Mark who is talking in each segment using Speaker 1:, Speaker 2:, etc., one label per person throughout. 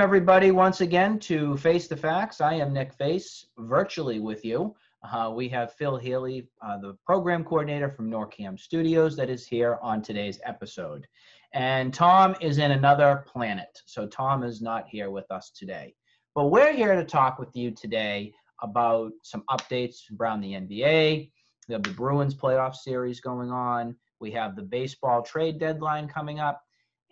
Speaker 1: Welcome, everybody, once again to Face the Facts. I am Nick Face, virtually with you. Uh, we have Phil Healy, uh, the program coordinator from NorCam Studios, that is here on today's episode. And Tom is in another planet, so Tom is not here with us today. But we're here to talk with you today about some updates around the NBA. We have the Bruins playoff series going on. We have the baseball trade deadline coming up.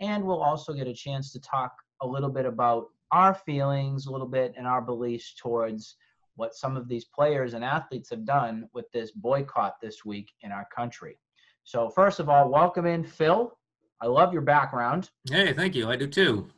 Speaker 1: And we'll also get a chance to talk a little bit about our feelings, a little bit, and our beliefs towards what some of these players and athletes have done with this boycott this week in our country. So, first of all, welcome in, Phil. I love your background.
Speaker 2: Hey, thank you. I do too.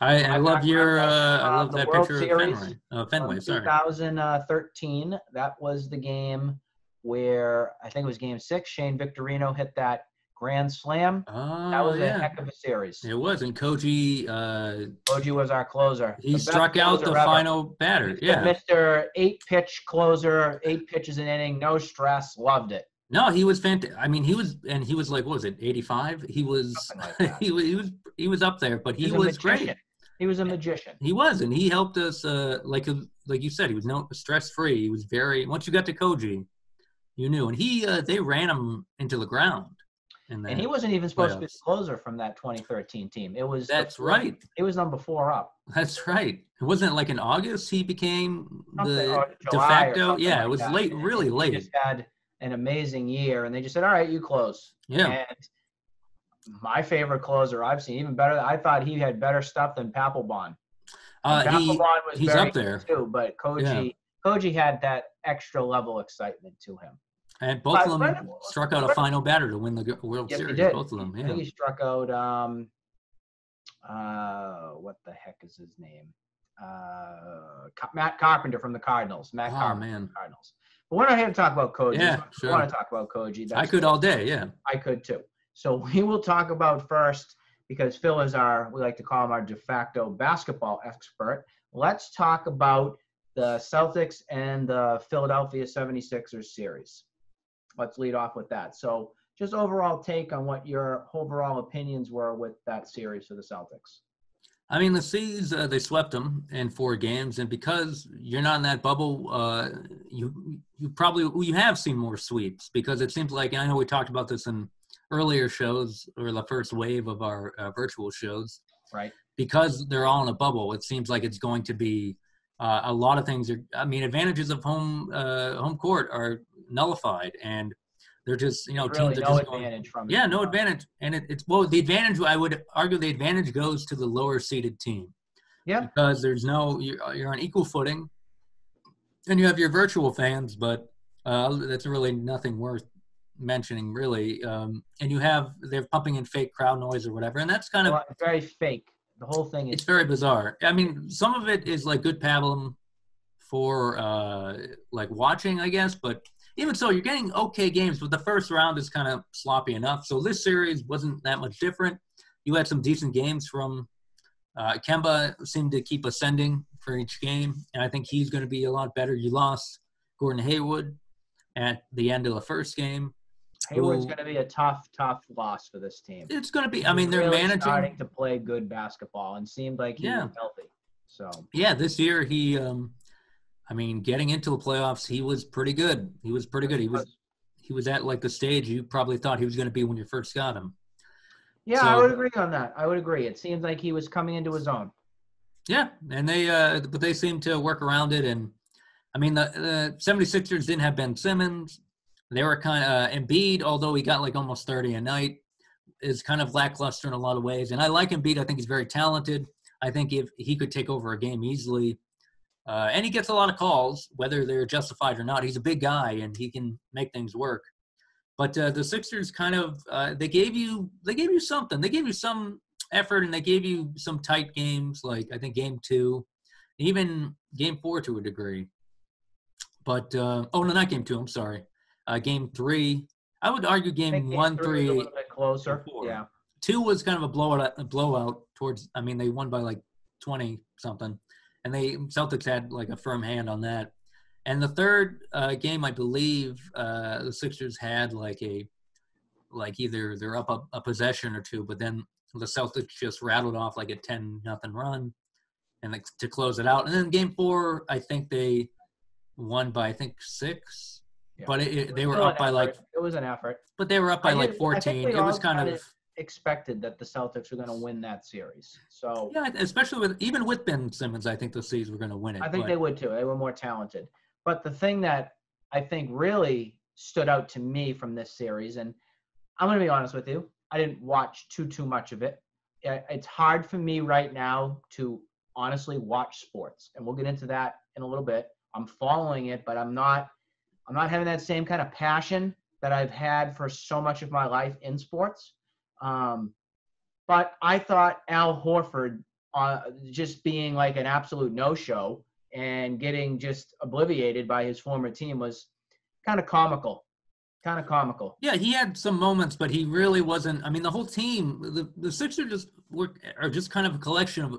Speaker 2: I, I love your. Uh, I love that World picture Series of Fenway. Uh, Fenway, sorry.
Speaker 1: 2013. That was the game where I think it was Game Six. Shane Victorino hit that grand slam.
Speaker 2: Oh,
Speaker 1: that was
Speaker 2: yeah.
Speaker 1: a heck of a series.
Speaker 2: It was, and Koji. Uh,
Speaker 1: Koji was our closer.
Speaker 2: He struck out the ever. final batter. Yeah,
Speaker 1: Mr. Eight pitch closer, eight pitches an inning, no stress. Loved it.
Speaker 2: No, he was fantastic. I mean, he was, and he was like, what was it, eighty five? He was, like he, he was, he was up there, but he, he was great.
Speaker 1: He was a magician.
Speaker 2: He was, and he helped us. Uh, like, like you said, he was no stress free. He was very. Once you got to Koji, you knew, and he, uh, they ran him into the ground.
Speaker 1: And he wasn't even supposed playoffs. to be the closer from that 2013 team. It was
Speaker 2: that's right.
Speaker 1: It was number four up.
Speaker 2: That's right. It wasn't like in August he became the de facto. Yeah, like it was that. late, really late.
Speaker 1: He just had an amazing year, and they just said, "All right, you close."
Speaker 2: Yeah.
Speaker 1: And my favorite closer I've seen, even better. I thought he had better stuff than Papelbon.
Speaker 2: Uh, Papelbon was he's up there
Speaker 1: too, but Koji, yeah. Koji had that extra level excitement to him.
Speaker 2: And both of them Brendan, struck out a final batter to win the World yes, Series. Both of them, yeah.
Speaker 1: I think he struck out. Um, uh, what the heck is his name? Uh, Matt Carpenter from the Cardinals. Matt
Speaker 2: oh,
Speaker 1: Carpenter
Speaker 2: man.
Speaker 1: Cardinals. But we're not here to talk about Koji.
Speaker 2: Yeah, sure.
Speaker 1: I want to talk about Koji.
Speaker 2: That's I could all day. Yeah.
Speaker 1: I could too. So we will talk about first because Phil is our we like to call him our de facto basketball expert. Let's talk about the Celtics and the Philadelphia 76ers series let's lead off with that. So, just overall take on what your overall opinions were with that series for the Celtics.
Speaker 2: I mean, the C's uh, they swept them in four games, and because you're not in that bubble, uh, you you probably you have seen more sweeps because it seems like I know we talked about this in earlier shows or the first wave of our uh, virtual shows.
Speaker 1: Right.
Speaker 2: Because they're all in a bubble, it seems like it's going to be uh, a lot of things are. I mean, advantages of home uh, home court are nullified, and they're just you know
Speaker 1: really
Speaker 2: teams
Speaker 1: no
Speaker 2: are
Speaker 1: just advantage
Speaker 2: going,
Speaker 1: from
Speaker 2: yeah, no advantage, and it, it's well the advantage. I would argue the advantage goes to the lower seeded team.
Speaker 1: Yeah,
Speaker 2: because there's no you're, you're on equal footing, and you have your virtual fans, but uh, that's really nothing worth mentioning really. Um, and you have they're pumping in fake crowd noise or whatever, and that's kind of
Speaker 1: very fake. The whole thing is
Speaker 2: it's very bizarre. I mean, some of it is like good pablum for uh, like watching, I guess, but even so, you're getting okay games, but the first round is kind of sloppy enough. So this series wasn't that much different. You had some decent games from uh, Kemba seemed to keep ascending for each game, and I think he's going to be a lot better. You lost Gordon Hayward at the end of the first game.
Speaker 1: Hayward's going to be a tough, tough loss for this team.
Speaker 2: It's going to be. I mean, they're
Speaker 1: really
Speaker 2: managing
Speaker 1: starting to play good basketball and seemed like he yeah. was healthy. So
Speaker 2: yeah, this year he um, I mean, getting into the playoffs, he was pretty good. He was pretty good. He was he was at like the stage you probably thought he was going to be when you first got him.
Speaker 1: Yeah, so, I would agree on that. I would agree. It seemed like he was coming into his own.
Speaker 2: Yeah, and they uh but they seemed to work around it and I mean the, the 76ers didn't have Ben Simmons. They were kind of uh, Embiid, although he got like almost 30 a night, is kind of lackluster in a lot of ways. And I like Embiid. I think he's very talented. I think if he could take over a game easily, uh, and he gets a lot of calls, whether they're justified or not. He's a big guy and he can make things work. But uh, the Sixers kind of uh, they gave you they gave you something. They gave you some effort and they gave you some tight games, like I think game two, even game four to a degree. But uh, oh no, not game two. I'm sorry, uh, game three. I would argue game,
Speaker 1: game
Speaker 2: one, three,
Speaker 1: a little bit closer. Yeah.
Speaker 2: Two was kind of a blowout. A blowout towards. I mean, they won by like twenty something and they Celtics had like a firm hand on that. And the third uh, game, I believe, uh, the Sixers had like a like either they're up a, a, possession or two, but then the Celtics just rattled off like a ten nothing run, and like, to close it out. And then game four, I think they won by I think six,
Speaker 1: Yeah.
Speaker 2: but it, it- they were up
Speaker 1: an
Speaker 2: by like.
Speaker 1: It was an effort.
Speaker 2: but they were up by
Speaker 1: I
Speaker 2: like
Speaker 1: didn't- I think
Speaker 2: 14. It was kind
Speaker 1: kinda expected that the Celtics were going to win that series. So
Speaker 2: yeah, especially with even with Ben Simmons, I think the C's were going to win it.
Speaker 1: I think
Speaker 2: but-
Speaker 1: they would too. They were more talented. But the thing that I think really stood out to me from this series, and I'm going to be honest with you, I didn't watch too too much of it. It's hard for me right now to honestly watch sports, and we'll get into that in a little bit. I'm following it, but I'm not. I'm not having that same kind of passion that I've had for so much of my life in sports. Um, but I thought Al Horford uh, just being like an absolute no-show and getting just obliviated by his former team was kind of comical. Kind of comical.
Speaker 2: Yeah, he had some moments, but he really wasn't. I mean, the whole team, the the Sixers just were are just kind of a collection of uh,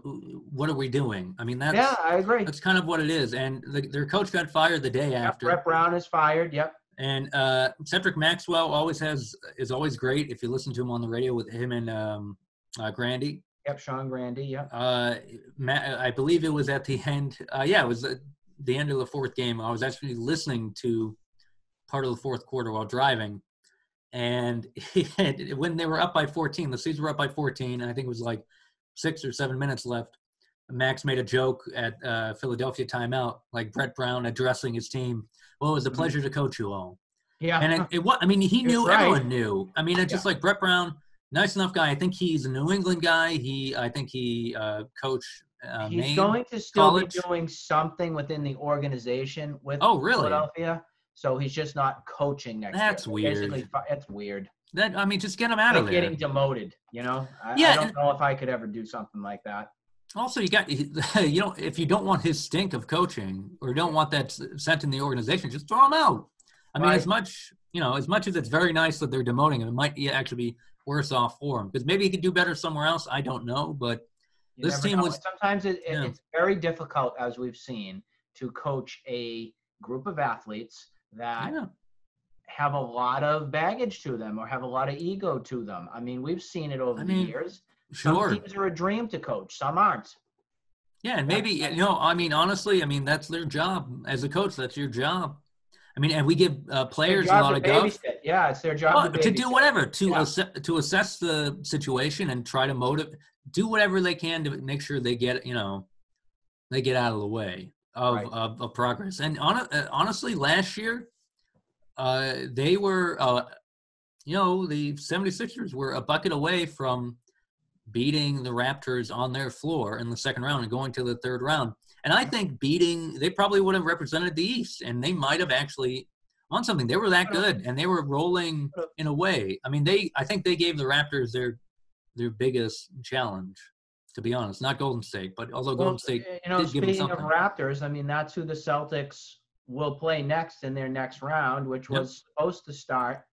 Speaker 2: what are we doing? I mean, that's
Speaker 1: yeah, I agree.
Speaker 2: that's kind of what it is. And the, their coach got fired the day after.
Speaker 1: Brett Brown is fired. Yep.
Speaker 2: And uh, Cedric Maxwell always has is always great if you listen to him on the radio with him and um, uh, Grandy.
Speaker 1: Yep. Sean Grandy. Yep.
Speaker 2: Uh, Matt, I believe it was at the end. Uh, yeah, it was the end of the fourth game. I was actually listening to part of the fourth quarter while driving, and he had, when they were up by 14, the C's were up by 14. And I think it was like six or seven minutes left. Max made a joke at uh, Philadelphia timeout, like Brett Brown addressing his team. Well, it was a
Speaker 1: Mhm.
Speaker 2: pleasure to coach you all.
Speaker 1: Yeah.
Speaker 2: And it, it was, I mean, he knew
Speaker 1: right.
Speaker 2: everyone knew. I mean, it's just like Brett Brown, nice enough guy. I think he's a New England guy. He, I think he uh, coached uh,
Speaker 1: He's
Speaker 2: Maine.
Speaker 1: going to still
Speaker 2: college.
Speaker 1: be doing something within the organization with
Speaker 2: Oh, really?
Speaker 1: Philadelphia. So he's just not coaching next
Speaker 2: That's
Speaker 1: year.
Speaker 2: weird.
Speaker 1: Basically, that's weird.
Speaker 2: That I mean, just get him out
Speaker 1: Like
Speaker 2: of there.
Speaker 1: getting demoted. You know. I,
Speaker 2: Yeah,
Speaker 1: I don't know if I could ever do something like that.
Speaker 2: Also, you got you know, if you don't want his stink of coaching or don't want that sent in the organization, just throw him out. I mean,
Speaker 1: Right.
Speaker 2: as much you know, as much as it's very nice that they're demoting him, it might actually be worse off for him because maybe he could do better somewhere else. I don't know, but
Speaker 1: You
Speaker 2: This team
Speaker 1: know.
Speaker 2: was-
Speaker 1: sometimes it, it-
Speaker 2: Yeah.
Speaker 1: it's very difficult, as we've seen, to coach a group of athletes that
Speaker 2: yeah,
Speaker 1: have a lot of baggage to them or have a lot of ego to them. I mean, we've seen it over
Speaker 2: I
Speaker 1: the years.
Speaker 2: sure.
Speaker 1: Some teams are a dream to coach. Some aren't.
Speaker 2: Yeah, and maybe you know, I mean, honestly, I mean, that's their job as a coach. That's your job. I mean, and we give uh, players a lot of guff.
Speaker 1: Yeah, it's their job
Speaker 2: Well,
Speaker 1: to,
Speaker 2: to do whatever to
Speaker 1: Yeah.
Speaker 2: assess, to assess the situation and try to motivate do whatever they can to make sure they get you know they get out of the way of
Speaker 1: Right.
Speaker 2: of, of progress and on, uh, honestly last year uh they were uh you know the 76ers were a bucket away from beating the raptors on their floor in the second round and going to the third round and i think beating they probably would have represented the east and they might have actually on something they were that good and they were rolling in a way. I mean, they I think they gave the Raptors their their biggest challenge, to be honest. Not Golden State, but although
Speaker 1: Well,
Speaker 2: Golden State
Speaker 1: you know,
Speaker 2: did give them
Speaker 1: speaking of. Raptors, I mean, that's who the Celtics will play next in their next round, which
Speaker 2: Yep.
Speaker 1: was supposed to start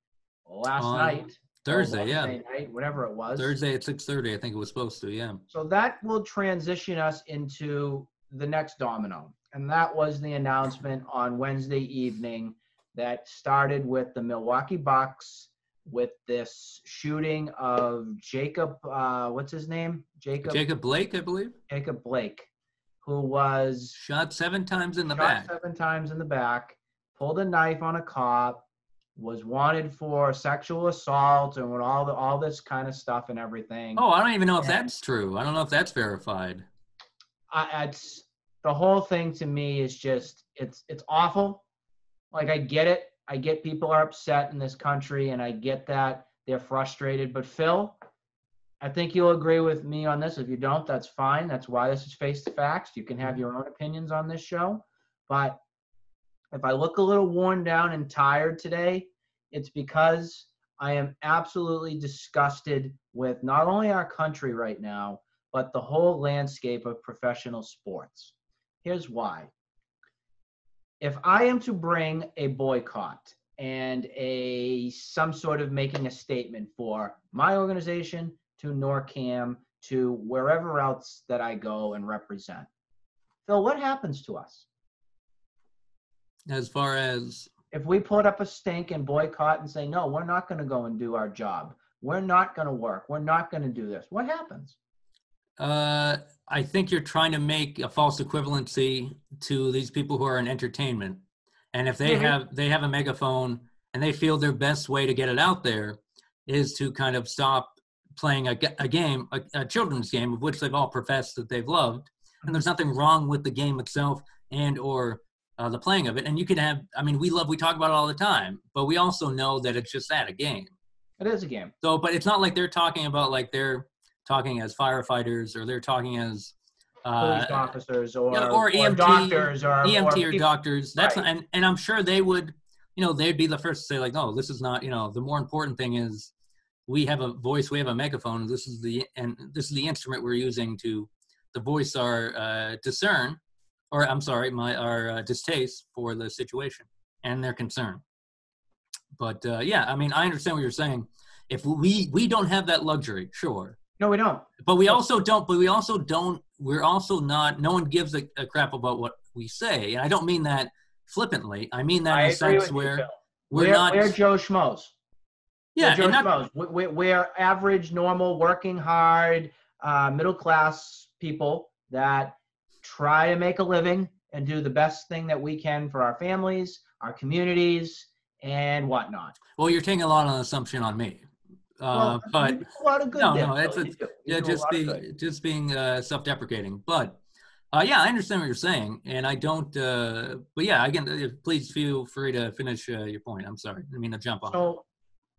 Speaker 1: last
Speaker 2: On
Speaker 1: night.
Speaker 2: Thursday, yeah,
Speaker 1: night, whatever it was.
Speaker 2: Thursday at six thirty. I think it was supposed to. Yeah.
Speaker 1: So that will transition us into the next domino. And that was the announcement on Wednesday evening that started with the Milwaukee Bucks with this shooting of Jacob, uh, what's his name? Jacob,
Speaker 2: Jacob Blake, I believe,
Speaker 1: Jacob Blake, who was
Speaker 2: shot seven times in the back.
Speaker 1: seven times in the back, pulled a knife on a cop, was wanted for sexual assault and all the all this kind of stuff and everything.
Speaker 2: Oh, I don't even know if
Speaker 1: Yeah.
Speaker 2: that's true. I don't know if that's verified.
Speaker 1: I, it's the whole thing to me is just it's it's awful. Like I get it. I get people are upset in this country, and I get that they're frustrated. But Phil, I think you'll agree with me on this. If you don't, that's fine. That's why this is face to facts. You can have your own opinions on this show. But if I look a little worn down and tired today, it's because I am absolutely disgusted with not only our country right now, but the whole landscape of professional sports. Here's why. If I am to bring a boycott and a some sort of making a statement for my organization to NORCAM to wherever else that I go and represent, Phil, what happens to us?
Speaker 2: As far as
Speaker 1: if we put up a stink and boycott and say no we're not going to go and do our job. We're not going to work. We're not going to do this what happens
Speaker 2: Uh, I think you're trying to make a false equivalency to these people who are in entertainment, and if they
Speaker 1: Mhm.
Speaker 2: have they have a megaphone and they feel their best way to get it out there is to kind of stop playing a, a game, a, a children's game of which they've all professed that they've loved, and there's nothing wrong with the game itself and or uh, the playing of it. And you can have, I mean, we love, we talk about it all the time, but we also know that it's just that a game.
Speaker 1: It is a game.
Speaker 2: So, but it's not like they're talking about like they're talking as firefighters or they're talking as
Speaker 1: Police
Speaker 2: uh,
Speaker 1: officers or,
Speaker 2: yeah, or EMT
Speaker 1: doctors or
Speaker 2: EMT or,
Speaker 1: people-
Speaker 2: doctors. That's
Speaker 1: Right.
Speaker 2: and and I'm sure they would, you know, they'd be the first to say like, no, this is not. You know, the more important thing is we have a voice, we have a megaphone. This is the and this is the instrument we're using to the voice our uh, discern, or I'm sorry, my our uh, distaste for the situation and their concern. But uh, yeah, I mean, I understand what you're saying. If we we don't have that luxury, sure,
Speaker 1: No, we don't.
Speaker 2: but we also don't but we also don't we're also not no one gives a, a crap about what we say and i don't mean that flippantly i mean that
Speaker 1: I
Speaker 2: in a sense
Speaker 1: with you,
Speaker 2: where we're,
Speaker 1: we're,
Speaker 2: not
Speaker 1: we're Joe Schmoes.
Speaker 2: yeah
Speaker 1: we're Joe
Speaker 2: not,
Speaker 1: Schmoes. We- we- We're average, normal, working hard, uh, middle class people that try to make a living and do the best thing that we can for our families, our communities, and whatnot.
Speaker 2: well you're taking a lot of assumption on me uh,
Speaker 1: Well,
Speaker 2: but
Speaker 1: a lot of good
Speaker 2: no,
Speaker 1: there,
Speaker 2: no, it's. Yeah just being just being uh, self-deprecating but uh, yeah i understand what you're saying and i don't uh, but yeah again uh, please feel free to finish uh, your point i'm sorry i mean to jump on
Speaker 1: So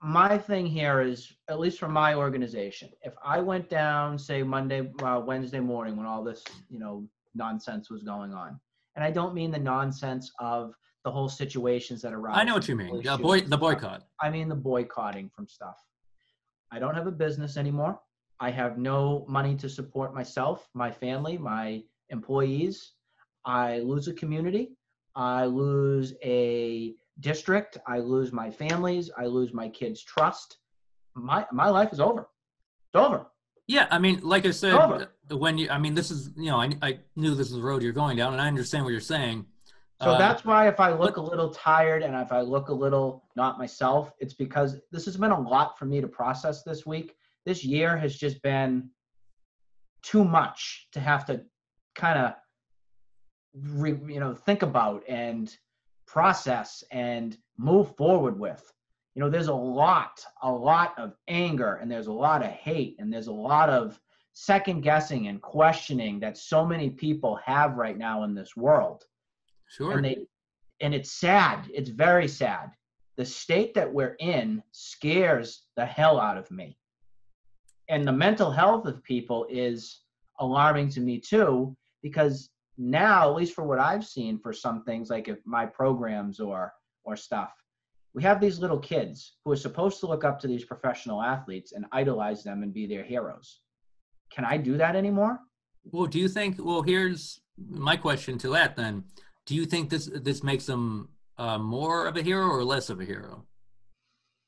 Speaker 1: my thing here is, at least for my organization, if I went down, say Monday, uh, Wednesday morning when all this, you know, nonsense was going on, and I don't mean the nonsense of the whole situations that arise.
Speaker 2: i know what you mean uh, boy the boycott
Speaker 1: I mean the boycotting from stuff. I don't have a business anymore. I have no money to support myself, my family, my employees. I lose a community. I lose a district. I lose my families. I lose my kids' trust. My my life is over. It's over.
Speaker 2: Yeah, I mean, like I said,
Speaker 1: Over.
Speaker 2: when you, I mean, this is, you know, I, I knew this is the road you're going down, and I understand what you're saying.
Speaker 1: So
Speaker 2: Uh,
Speaker 1: that's why if I look a little tired and if I look a little not myself, it's because this has been a lot for me to process this week. This year has just been too much to have to kind of re, you know think about and process and move forward with. You know, there's a lot, a lot of anger and there's a lot of hate and there's a lot of second guessing and questioning that so many people have right now in this world
Speaker 2: sure.
Speaker 1: and they and it's sad it's very sad the state that we're in scares the hell out of me and the mental health of people is alarming to me too because now at least for what i've seen for some things like if my programs or or stuff we have these little kids who are supposed to look up to these professional athletes and idolize them and be their heroes can i do that anymore
Speaker 2: well, do you think? Well, here's my question to that. Then, do you think this this makes them uh, more of a hero or less of a hero?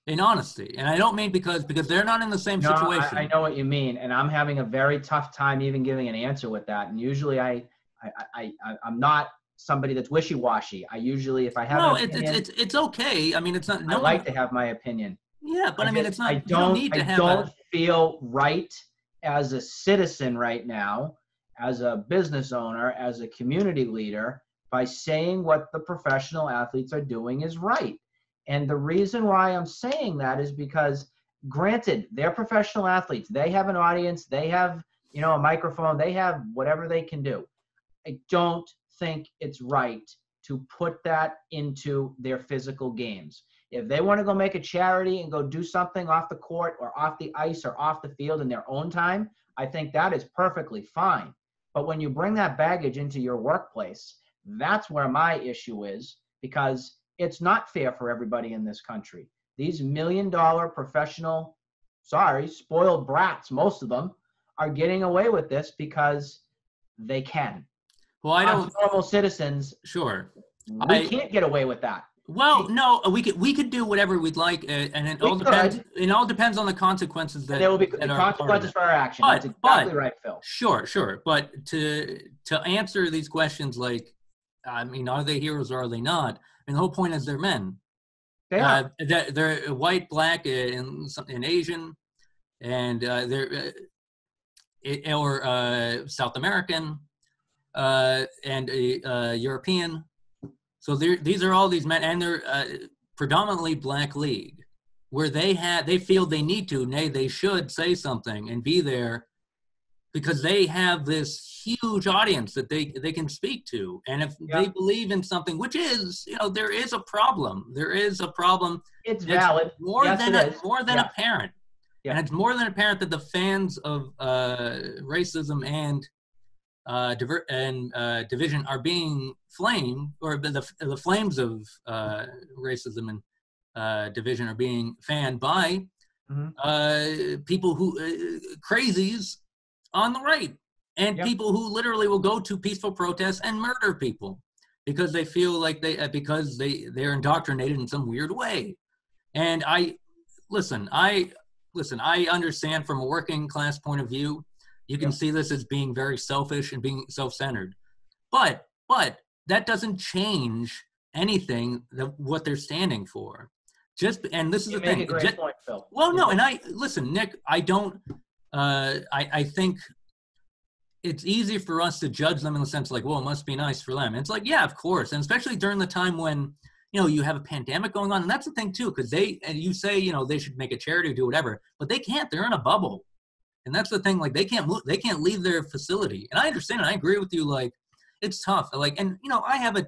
Speaker 2: In honesty, and I don't mean because because they're not in the same
Speaker 1: No,
Speaker 2: situation.
Speaker 1: I, know what you mean, and I'm having a very tough time even giving an answer with that. And usually, I, I, I, I I'm not somebody that's wishy-washy. I usually, if I have
Speaker 2: no, it's
Speaker 1: opinion,
Speaker 2: it's it's okay. I mean, it's not.
Speaker 1: I like to have my opinion.
Speaker 2: yeah, but I, mean,
Speaker 1: just-
Speaker 2: it's not.
Speaker 1: I don't.
Speaker 2: don't need to
Speaker 1: I don't
Speaker 2: a.
Speaker 1: feel right as a citizen right now, as a business owner, as a community leader, by saying what the professional athletes are doing is right. And the reason why I'm saying that is because, granted, they're professional athletes. They have an audience. They have, you know, a microphone. They have whatever they can do. I don't think it's right to put that into their physical games. If they want to go make a charity and go do something off the court or off the ice or off the field in their own time, I think that is perfectly fine. But when you bring that baggage into your workplace, that's where my issue is because it's not fair for everybody in this country. These million dollar professional, sorry, spoiled brats, most of them, are getting away with this because they can.
Speaker 2: Well, I don't.
Speaker 1: normal citizens,
Speaker 2: Sure.
Speaker 1: we
Speaker 2: I-
Speaker 1: can't get away with that.
Speaker 2: Well, no, we could we could do whatever we'd like, uh, and it
Speaker 1: We
Speaker 2: all depends. It all depends on the consequences that
Speaker 1: And there will be
Speaker 2: that are part of
Speaker 1: consequences for our action.
Speaker 2: But-
Speaker 1: That's exactly
Speaker 2: but-
Speaker 1: right, Phil.
Speaker 2: Sure, sure, but to to answer these questions, like, I mean, are they heroes or are they not? I mean, the whole point is they're men.
Speaker 1: They are.
Speaker 2: Uh, they're, they're white, black, and and Asian, and uh, they're. Uh, it, or uh, South American uh, and uh, European. So these are all these men, and they're uh, predominantly black league, where they had they feel they need to, nay, they should say something and be there because they have this huge audience that they they can speak to and if
Speaker 1: Yeah.
Speaker 2: they believe in something which is you know there is a problem there is a problem
Speaker 1: It's
Speaker 2: It's
Speaker 1: valid.
Speaker 2: more
Speaker 1: Yes,
Speaker 2: than
Speaker 1: it
Speaker 2: a, more than
Speaker 1: Yeah.
Speaker 2: apparent
Speaker 1: Yeah.
Speaker 2: and it's more than apparent that the fans of uh, racism and uh, diver- and uh, division are being flamed or the, the, the flames of uh, racism and uh, division are being fanned by
Speaker 1: Mhm.
Speaker 2: uh, people who uh, crazies on the right and
Speaker 1: Yep.
Speaker 2: people who literally will go to peaceful protests and murder people because they feel like they uh, because they they're indoctrinated in some weird way and i listen i listen i understand from a working class point of view you can
Speaker 1: Yep.
Speaker 2: see this as being very selfish and being self-centered but but that doesn't change anything that what they're standing for just and this is
Speaker 1: You
Speaker 2: the thing
Speaker 1: a great
Speaker 2: ju-
Speaker 1: point, Phil.
Speaker 2: well, no, and I listen, Nick. I don't. Uh, I I think it's easy for us to judge them in the sense like, well, it must be nice for them. And it's like, yeah, of course, and especially during the time when you know you have a pandemic going on, and that's the thing too, because they and you say you know they should make a charity or do whatever, but they can't. They're in a bubble, and that's the thing. Like they can't move. They can't leave their facility. And I understand. And I agree with you. Like it's tough. Like and you know I have a.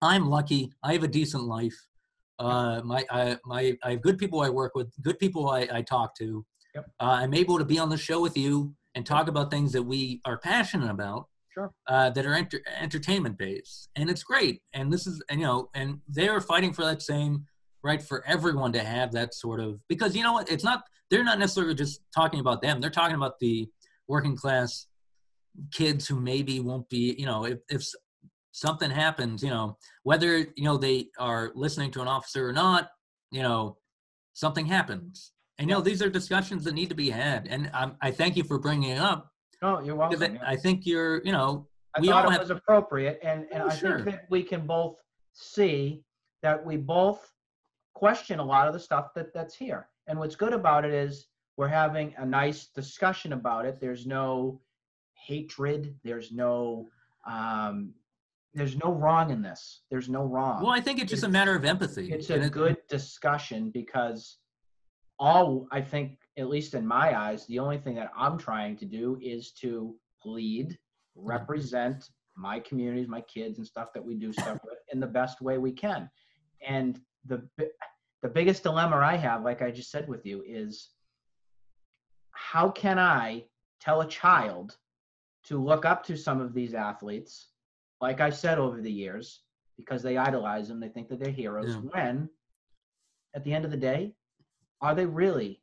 Speaker 2: I'm lucky. I have a decent life. Uh, my I my I have good people I work with, good people I, I talk to.
Speaker 1: Yep.
Speaker 2: Uh, I'm able to be on the show with you and talk about things that we are passionate about.
Speaker 1: Sure.
Speaker 2: Uh, that are enter- entertainment based, and it's great. And this is, and, you know, and they are fighting for that same right for everyone to have that sort of because you know what? It's not. They're not necessarily just talking about them. They're talking about the working class kids who maybe won't be. You know, if if something happens, you know, whether you know they are listening to an officer or not, you know, something happens. You know, these are discussions that need to be had. And um, I thank you for bringing it up
Speaker 1: No, you're welcome.
Speaker 2: I, I think you're, you know,
Speaker 1: I
Speaker 2: we
Speaker 1: thought
Speaker 2: all
Speaker 1: it
Speaker 2: have-
Speaker 1: was appropriate, and, and
Speaker 2: Oh,
Speaker 1: I
Speaker 2: sure.
Speaker 1: think that we can both see that we both question a lot of the stuff that that's here. And what's good about it is we're having a nice discussion about it. There's no hatred. There's no um, there's no wrong in this. There's no wrong.
Speaker 2: well, I think it's just a matter of empathy.
Speaker 1: it's a
Speaker 2: it-
Speaker 1: good discussion because all I think, at least in my eyes, the only thing that I'm trying to do is to lead, represent my communities, my kids, and stuff that we do stuff with in the best way we can. And the the biggest dilemma I have, like I just said with you, is how can I tell a child to look up to some of these athletes, like I said over the years, because they idolize them, they think that they're heroes,
Speaker 2: Yeah.
Speaker 1: when at the end of the day, are they really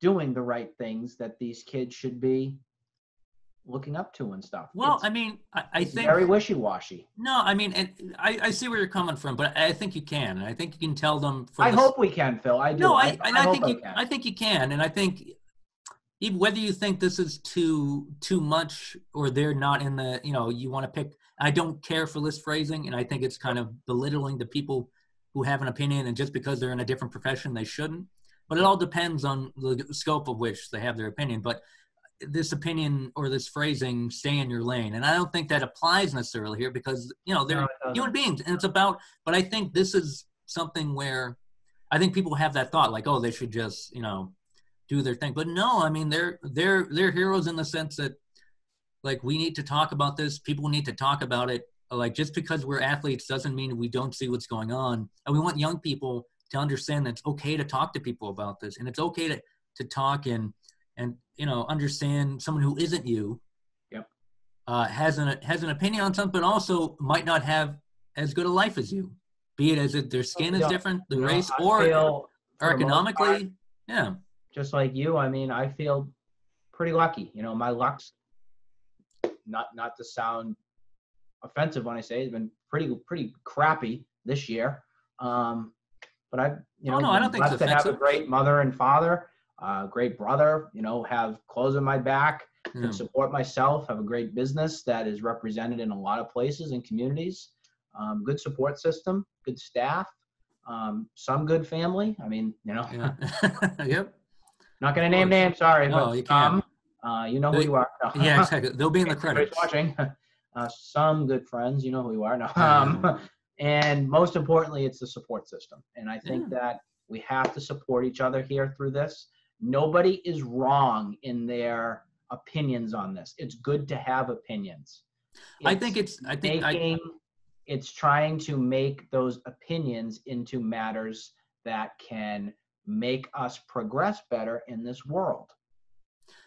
Speaker 1: doing the right things that these kids should be looking up to and stuff?
Speaker 2: well,
Speaker 1: It's-
Speaker 2: I mean, I, I think
Speaker 1: very wishy-washy.
Speaker 2: no, I mean, and I, I see where you're coming from, but I think you can. And I think you can tell them.
Speaker 1: I hope we can, Phil. I do.
Speaker 2: No, I, and I,
Speaker 1: hope
Speaker 2: think you,
Speaker 1: can.
Speaker 2: I think you can, and I think even whether you think this is too too much or they're not in the, you know, you want to pick. I don't care for this phrasing, and I think it's kind of belittling the people who have an opinion, and just because they're in a different profession, they shouldn't. But it all depends on the scope of which they have their opinion. But this opinion or this phrasing, stay in your lane, and I don't think that applies necessarily here because you know they're
Speaker 1: No,
Speaker 2: human beings. And it's about but i think this is something where i think people have that thought like oh they should just you know do their thing. But no i mean they're they're they're heroes in the sense that like we need to talk about this. People need to talk about it. Like just because we're athletes doesn't mean we don't see what's going on. And we want young people to understand that it's okay to talk to people about this and it's okay to to talk and and you know understand someone who isn't you
Speaker 1: Yep.
Speaker 2: uh, has an has an opinion on something, but also might not have as good a life as you. Be it as if their skin is
Speaker 1: Yeah.
Speaker 2: different, the
Speaker 1: know,
Speaker 2: race, or or
Speaker 1: most part,
Speaker 2: economically. Yeah,
Speaker 1: just like you, I mean, I feel pretty lucky. You know, my luck's not not to sound offensive when I say it, it's been pretty pretty crappy this year. Um, but I, you know,
Speaker 2: Oh, no, I don't think it's
Speaker 1: to have a great mother and father, uh, great brother. You know, have clothes on my back,
Speaker 2: yeah.
Speaker 1: can support myself, have a great business that is represented in a lot of places and communities. Um, good support system, good staff, um, some good family. I mean, you know,
Speaker 2: yeah. yep.
Speaker 1: not going to name names, sorry,
Speaker 2: No,
Speaker 1: but
Speaker 2: you can't.
Speaker 1: some, Uh, you know who
Speaker 2: They-
Speaker 1: you are. No.
Speaker 2: Yeah, exactly. They'll be in the credits.
Speaker 1: watching. Uh, some good friends, you know who you are. No. Um, and most importantly, it's the support system. And I think that we have to support each other here through this. Nobody is wrong in their opinions on this. It's good to have opinions.
Speaker 2: I think it's. I think. I,
Speaker 1: making it's trying to make those opinions into matters that can make us progress better in this world.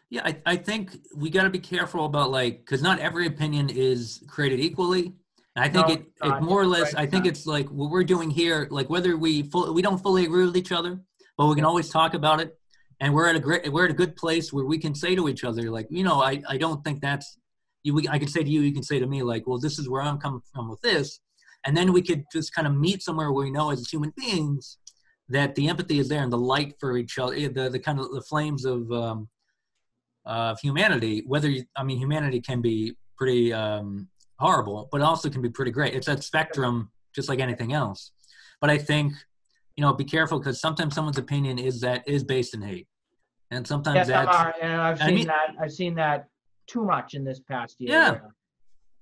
Speaker 2: Yeah, I, I think we got to be careful about like because not every opinion is created equally. I think
Speaker 1: No,
Speaker 2: it, it more or less.
Speaker 1: Right,
Speaker 2: I think it's like what we're doing here. Like whether we full, we don't fully agree with each other, but we can always talk about it. And we're at a great we're at a good place where we can say to each other like you know I I don't think that's you. We, I can say to you, you can say to me like well this is where I'm coming from with this, and then we could just kind of meet somewhere where we know as human beings that the empathy is there and the light for each other, eh, the the kind of the flames of um, of humanity. Whether you, I mean, humanity can be pretty um, horrible, but also can be pretty great. It's that spectrum, just like anything else. But I think you know, be careful because sometimes someone's opinion is that is based in hate, and sometimes
Speaker 1: Yes,
Speaker 2: that's
Speaker 1: are, and I've
Speaker 2: I
Speaker 1: seen
Speaker 2: mean-
Speaker 1: that. I've seen that too much in this past year.
Speaker 2: Yeah.
Speaker 1: where,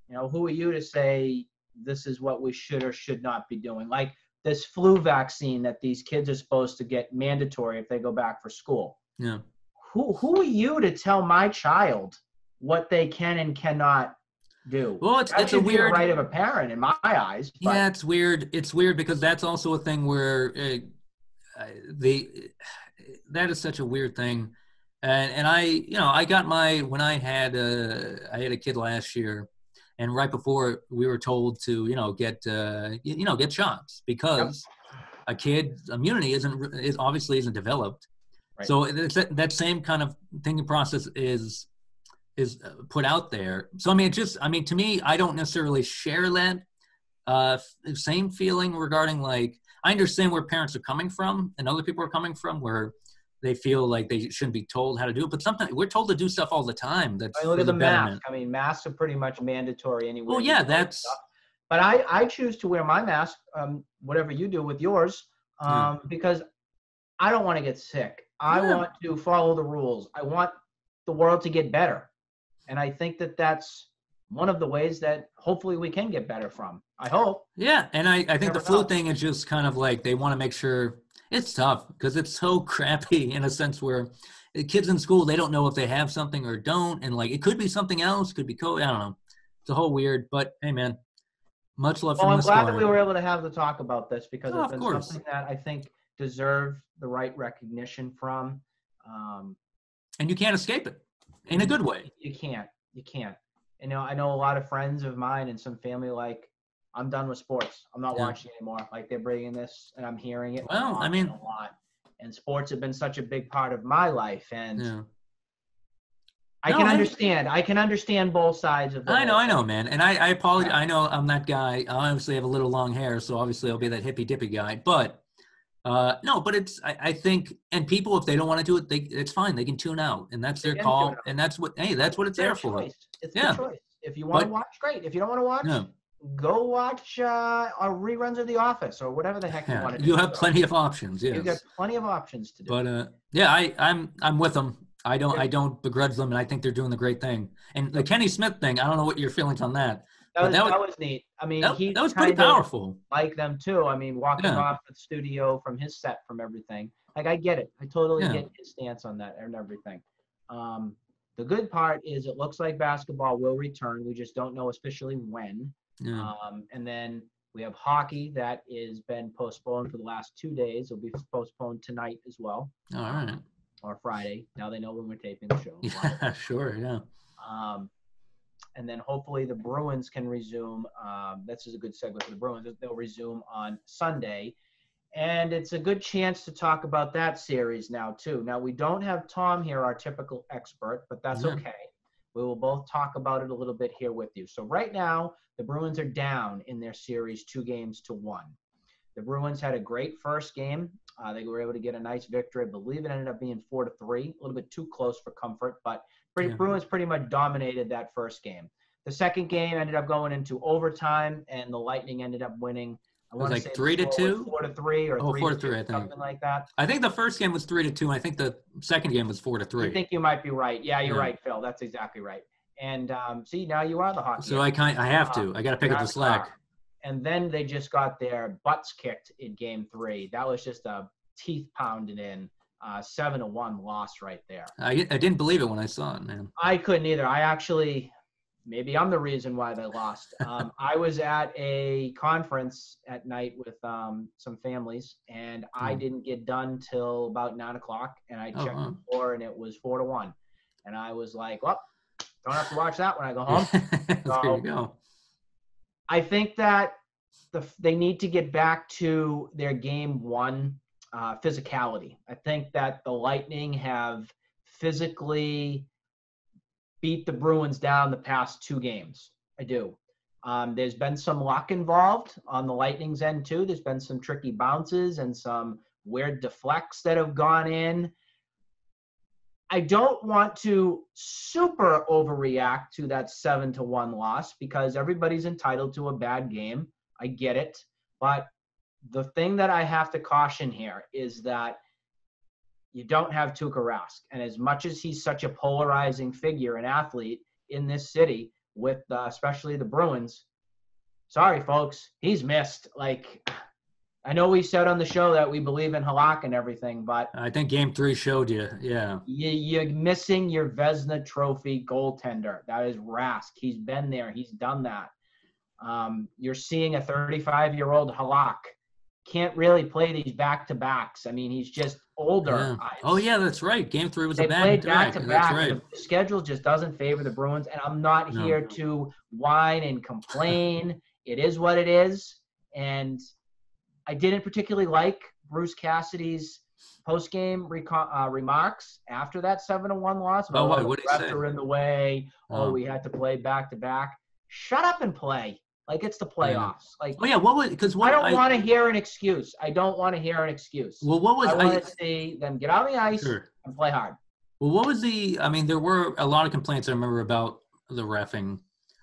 Speaker 1: You know, who are you to say this is what we should or should not be doing? Like this flu vaccine that these kids are supposed to get mandatory if they go back for school.
Speaker 2: yeah.
Speaker 1: Who who are you to tell my child what they can and cannot do?
Speaker 2: Well, it's
Speaker 1: that
Speaker 2: it's a
Speaker 1: should be the
Speaker 2: weird
Speaker 1: right of a parent in my eyes. But
Speaker 2: Yeah, it's weird. It's weird because that's also a thing where uh, uh, the that is such a weird thing, and and I you know I got my when I had a I had a kid last year, and right before we were told to you know get uh, you, know get shots because a kid immunity isn't is obviously isn't developed.
Speaker 1: Right.
Speaker 2: So it's that, that same kind of thinking process is is uh, put out there. So I mean, it just I mean to me, I don't necessarily share that uh, same feeling regarding like I understand where parents are coming from and other people are coming from where they feel like they shouldn't be told how to do it, but sometimes we're told to do stuff all the time. That's
Speaker 1: I mean, look at the mask. I mean, masks are pretty much mandatory anyway.
Speaker 2: Well, yeah, that's
Speaker 1: But I, I choose to wear my mask, um, whatever you do with yours, um,
Speaker 2: Yeah.
Speaker 1: because I don't want to get sick. I
Speaker 2: Yeah.
Speaker 1: want to follow the rules. I want the world to get better, and I think that that's one of the ways that hopefully we can get better from. I hope.
Speaker 2: Yeah, and I, I think the flu
Speaker 1: know.
Speaker 2: thing is just kind of like they want to make sure it's tough because it's so crappy in a sense where kids in school they don't know if they have something or don't, and like it could be something else, could be COVID. I don't know. It's a whole weird, but hey, man, much love
Speaker 1: Well,
Speaker 2: from
Speaker 1: I'm glad that we were able to have the talk about this because
Speaker 2: Oh,
Speaker 1: it's been
Speaker 2: course.
Speaker 1: something that I think deserved the right recognition from. Um,
Speaker 2: and you can't escape it in a good way.
Speaker 1: you can't you can't you know i know a lot of friends of mine and some family like i'm done with sports i'm not
Speaker 2: Yeah.
Speaker 1: watching anymore like they're bringing this and i'm hearing it
Speaker 2: Well, I mean-
Speaker 1: a lot and sports have been such a big part of my life and
Speaker 2: Yeah.
Speaker 1: i
Speaker 2: No,
Speaker 1: can understand i can understand both sides of the
Speaker 2: I know, I know, man. And I, I apologize. I know I'm that guy. I obviously have a little long hair, so obviously I'll be that hippy dippy guy. But uh, no, but it's I, I think, and people if they don't want to do it, they it's fine. They can tune out, and that's their call, and that's what hey, that's what it's
Speaker 1: their
Speaker 2: there for.
Speaker 1: it's
Speaker 2: Yeah.
Speaker 1: if you want to watch great if you don't want to watch
Speaker 2: Yeah.
Speaker 1: go watch uh reruns of the office or whatever the heck you want to do
Speaker 2: you have
Speaker 1: So,
Speaker 2: plenty of options.
Speaker 1: you've got plenty of options to do
Speaker 2: but uh, yeah, I I'm I'm with them. I don't I don't begrudge them, and I think they're doing the great thing. And the Kenny Smith thing, I don't know what your feelings on that.
Speaker 1: That was,
Speaker 2: that
Speaker 1: that,
Speaker 2: was-
Speaker 1: was neat i mean
Speaker 2: That,
Speaker 1: he
Speaker 2: that was pretty powerful.
Speaker 1: like them too. I mean, walking
Speaker 2: Yeah.
Speaker 1: off the studio from his set from everything. Like I get it. I totally
Speaker 2: Yeah.
Speaker 1: get his stance on that and everything. Um, the good part is it looks like basketball will return. We just don't know officially when.
Speaker 2: Yeah.
Speaker 1: Um, and then we have hockey that is been postponed for the last two days. It'll be postponed tonight as well,
Speaker 2: All right.
Speaker 1: or Friday. Now they know when we're taping the show.
Speaker 2: Yeah, sure. Yeah.
Speaker 1: Um, and then hopefully the Bruins can resume. Um, this is a good segue for the Bruins. They'll resume on Sunday. And it's a good chance to talk about that series now, too. Now, we don't have Tom here, our typical expert, but that's
Speaker 2: Yeah.
Speaker 1: okay. We will both talk about it a little bit here with you. So, right now, the Bruins are down in their series two games to one. The Bruins had a great first game. Uh, they were able to get a nice victory. I believe it ended up being four to three, a little bit too close for comfort, but pretty,
Speaker 2: Yeah.
Speaker 1: Bruins pretty much dominated that first game. The second game ended up going into overtime, and the Lightning ended up winning I
Speaker 2: like
Speaker 1: say
Speaker 2: three to two?
Speaker 1: four to three, or
Speaker 2: Oh,
Speaker 1: three
Speaker 2: four
Speaker 1: to
Speaker 2: to three,
Speaker 1: two,
Speaker 2: I think.
Speaker 1: something like that.
Speaker 2: I think the first game was three to two. And I think the second game was four to three.
Speaker 1: I think you might be right. Yeah, you're
Speaker 2: Yeah.
Speaker 1: right, Phil. That's exactly right. And um, see, now you are the hockey.
Speaker 2: So I kind I have to. I got to pick up the slack.
Speaker 1: car. And then they just got their butts kicked in game three. That was just a teeth pounded in, uh, seven to one loss right there.
Speaker 2: I, I didn't believe it when I saw it, man.
Speaker 1: I couldn't either. I actually, maybe I'm the reason why they lost. Um, I was at a conference at night with um, some families, and I
Speaker 2: Oh.
Speaker 1: didn't get done till about nine o'clock. And I
Speaker 2: Oh,
Speaker 1: checked
Speaker 2: wow.
Speaker 1: the score, and it was four to one. And I was like, well, don't have to watch that when I go home.
Speaker 2: there
Speaker 1: So-
Speaker 2: you go.
Speaker 1: I think that the, they need to get back to their game one uh, physicality. I think that the Lightning have physically beat the Bruins down the past two games. I do. Um, there's been some luck involved on the Lightning's end too. There's been some tricky bounces and some weird deflects that have gone in. I don't want to super overreact to that seven to one loss because everybody's entitled to a bad game. I get it. But the thing that I have to caution here is that you don't have Tuukka Rask. And as much as he's such a polarizing figure and athlete in this city, with uh, especially the Bruins, sorry, folks, he's missed. Like, I know we said on the show that we believe in Halak and everything, but
Speaker 2: I think game three showed you. Yeah.
Speaker 1: you, you're missing your Vezina Trophy goaltender. That is Rask. He's been there. He's done that. Um, you're seeing a 35 year old Halak can't really play these back to backs. I mean, he's just older.
Speaker 2: yeah. Oh yeah, that's right. Game three was
Speaker 1: they
Speaker 2: a bad
Speaker 1: played back to back.
Speaker 2: right.
Speaker 1: The schedule just doesn't favor the Bruins, and I'm not
Speaker 2: No.
Speaker 1: here to whine and complain. it is what it is, and I didn't particularly like Bruce Cassidy's post-game reco- uh, remarks after that seven to one loss.
Speaker 2: Oh,
Speaker 1: about,
Speaker 2: what- what'd he say?
Speaker 1: are in the way. Oh,
Speaker 2: Oh.
Speaker 1: we had to play back to back. Shut up and play. Like it's the playoffs. Like
Speaker 2: Oh yeah, what was because
Speaker 1: I don't want to hear an excuse. I don't want to hear an excuse.
Speaker 2: well what was
Speaker 1: I want to see them get on the ice
Speaker 2: sure.
Speaker 1: and play hard.
Speaker 2: Well, what was the? I mean, there were a lot of complaints I remember about the refing,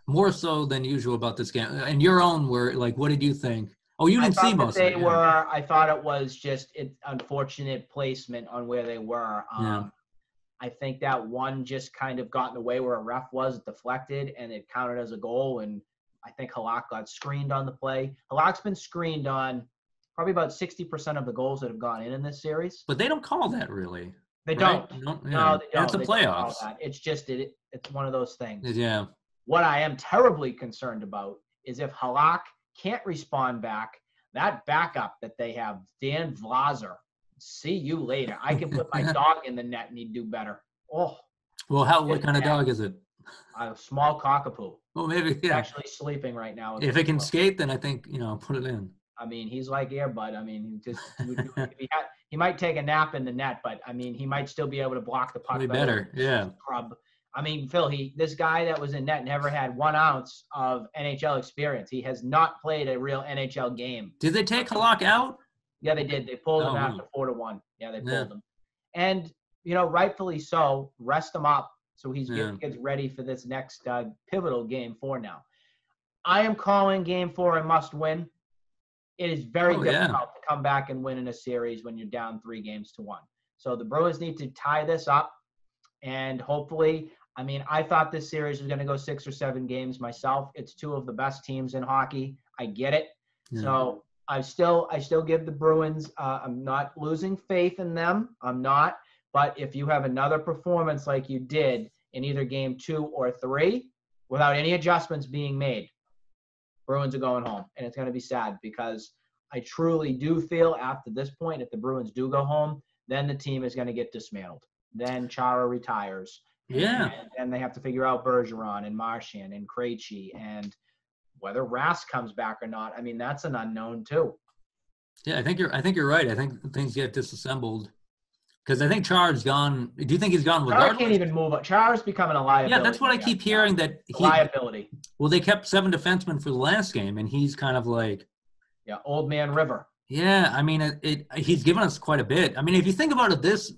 Speaker 2: more so than usual about this game. And your own were like, what did you think? Oh, you didn't see most
Speaker 1: they
Speaker 2: of it. yeah.
Speaker 1: were. I thought it was just it, unfortunate placement on where they were. Um,
Speaker 2: Yeah.
Speaker 1: I think that one just kind of got in the way where a ref was deflected and it counted as a goal. And I think Halak got screened on the play. Halak's been screened on probably about 60% of the goals that have gone in in this series.
Speaker 2: But they don't call that really.
Speaker 1: They
Speaker 2: right?
Speaker 1: don't.
Speaker 2: don't
Speaker 1: No, they don't.
Speaker 2: It's the
Speaker 1: They don't call
Speaker 2: playoffs.
Speaker 1: that. It's just it, it's one of those things.
Speaker 2: Yeah.
Speaker 1: What I am terribly concerned about is if Halak can't respond back, that backup that they have, Dan Vladar, see you later. I can put my dog in the net and he'd do better. Oh,
Speaker 2: Well, how? What kind of dog is it?
Speaker 1: A small cockapoo.
Speaker 2: Well, maybe
Speaker 1: He's
Speaker 2: yeah.
Speaker 1: actually sleeping right now.
Speaker 2: If it can skate, then I think you know put it in.
Speaker 1: I mean, he's like Airbud. I mean, he just he, would if he, had, he might take a nap in the net, but I mean, he might still be able to block the puck
Speaker 2: Way better. Yeah.
Speaker 1: scrub. I mean, Phil, he this guy that was in net never had one ounce of NHL experience. He has not played a real NHL game.
Speaker 2: Did they take Halak out?
Speaker 1: Yeah, they did. They pulled him
Speaker 2: Oh,
Speaker 1: after four to one. Yeah, they pulled
Speaker 2: Yeah.
Speaker 1: him. And you know, rightfully so. Rest him up so he's
Speaker 2: Yeah.
Speaker 1: get, gets ready for this next uh, pivotal game four. Now, I am calling game four a must win. It is very
Speaker 2: Oh, yeah.
Speaker 1: difficult to come back and win in a series when you're down three games to one. So the Bruins need to tie this up, and hopefully, I mean, I thought this series was going to go six or seven games myself. It's two of the best teams in hockey. I get it.
Speaker 2: Yeah.
Speaker 1: So I still I still give the Bruins. Uh, I'm not losing faith in them. I'm not. But if you have another performance like you did in either game two or three, without any adjustments being made, Bruins are going home, and it's going to be sad because I truly do feel after this point, if the Bruins do go home, then the team is going to get dismantled. Then Chara retires.
Speaker 2: Yeah.
Speaker 1: And then they have to figure out Bergeron and Marchand and Krejci and whether Rask comes back or not. I mean, that's an unknown too.
Speaker 2: Yeah, I think you're. I think you're right. I think things get disassembled because I think Char's gone. Do you think he's gone regardless?
Speaker 1: can't even move. up. Chara's becoming a liability.
Speaker 2: yeah, that's what I keep hearing. That he.
Speaker 1: liability.
Speaker 2: Well, they kept seven defensemen for the last game, and he's kind of like,
Speaker 1: Yeah, old man River.
Speaker 2: yeah. I mean, it, it. He's given us quite a bit. I mean, if you think about it, this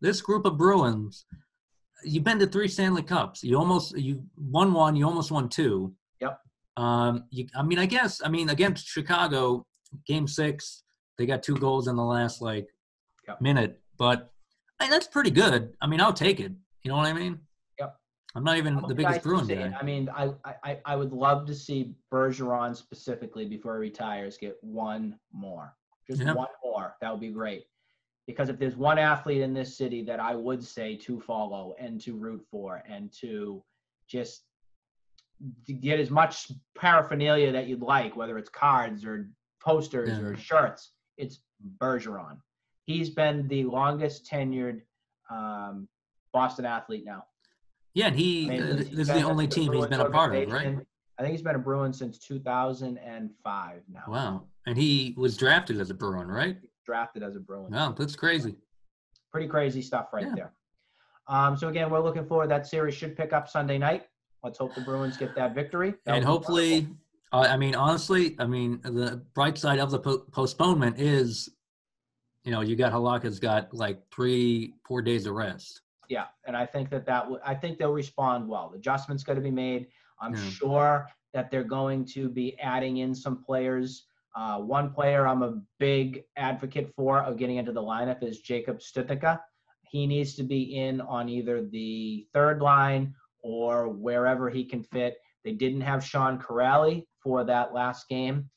Speaker 2: this group of Bruins, you've been to three Stanley Cups. You almost you won one. You almost won two.
Speaker 1: Yep.
Speaker 2: Um. You. I mean, I guess. I mean, against Chicago, game six, they got two goals in the last like
Speaker 1: Yep.
Speaker 2: minute, but That's pretty good. I mean, I'll take it. You know what I mean?
Speaker 1: Yep.
Speaker 2: I'm not even
Speaker 1: I
Speaker 2: the biggest Bruin
Speaker 1: see
Speaker 2: guy.
Speaker 1: I mean, I, I, I would love to see Bergeron specifically before he retires get one more, just
Speaker 2: Yeah.
Speaker 1: one more. That would be great. Because if there's one athlete in this city that I would say to follow and to root for and to just to get as much paraphernalia that you'd like, whether it's cards or posters or shirts, it's Bergeron. He's been the longest tenured um, Boston athlete now.
Speaker 2: Yeah, and he.
Speaker 1: I mean,
Speaker 2: uh, this is the only team he's been a part of, right?
Speaker 1: I think he's been a Bruin since 2005 now.
Speaker 2: Wow. And he was drafted as a Bruin, right?
Speaker 1: Drafted as a Bruin.
Speaker 2: Wow, that's crazy.
Speaker 1: Pretty crazy stuff right
Speaker 2: Yeah.
Speaker 1: there. Um, so again, we're looking forward. That series should pick up Sunday night. Let's hope the Bruins get that victory. That
Speaker 2: and hopefully, uh, I mean, honestly, I mean, the bright side of the po- postponement is, you know, you got Halak's got like three, four days of rest.
Speaker 1: yeah, and I think that that would. I think they'll respond well. Adjustments got to be made. I'm
Speaker 2: Yeah.
Speaker 1: sure that they're going to be adding in some players. Uh, one player I'm a big advocate for of getting into the lineup is Jacob Studnicka. He needs to be in on either the third line or wherever he can fit. They didn't have Sean Kuraly for that last game.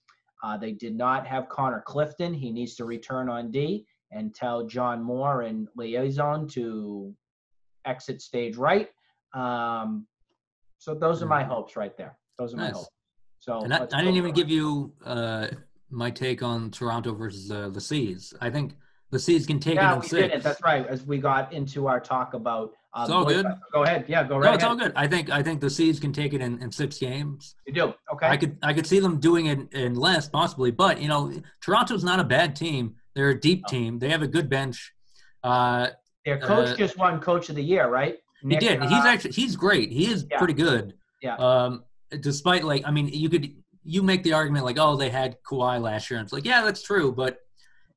Speaker 1: Uh, they did not have Connor Clifton. He needs to return on D and tell John Moore and Lauzon to exit stage right. Um, so those are my hopes right there. Those are my hopes. So
Speaker 2: And I, I didn't even
Speaker 1: it.
Speaker 2: give you uh, my take on Toronto versus uh, the C's. I think the C's can take
Speaker 1: Yeah,
Speaker 2: it
Speaker 1: we
Speaker 2: six.
Speaker 1: didn't. That's right. As we got into our talk about, uh,
Speaker 2: It's all good.
Speaker 1: Go ahead. Yeah, go ahead.
Speaker 2: no,
Speaker 1: right
Speaker 2: it's all good. I think I think the C's can take it in, in six games.
Speaker 1: You do. Okay.
Speaker 2: I could I could see them doing it in less possibly, but you know, Toronto's not a bad team. They're a deep
Speaker 1: No.
Speaker 2: team. They have a good bench. Uh,
Speaker 1: Their coach
Speaker 2: uh,
Speaker 1: just won Coach of the Year, right?
Speaker 2: he
Speaker 1: Nick,
Speaker 2: did.
Speaker 1: uh,
Speaker 2: He's actually he's great. He is
Speaker 1: Yeah.
Speaker 2: pretty good.
Speaker 1: Yeah.
Speaker 2: Um, despite like I mean, you could you make the argument like, oh, they had Kawhi last year, and it's like, yeah, that's true, but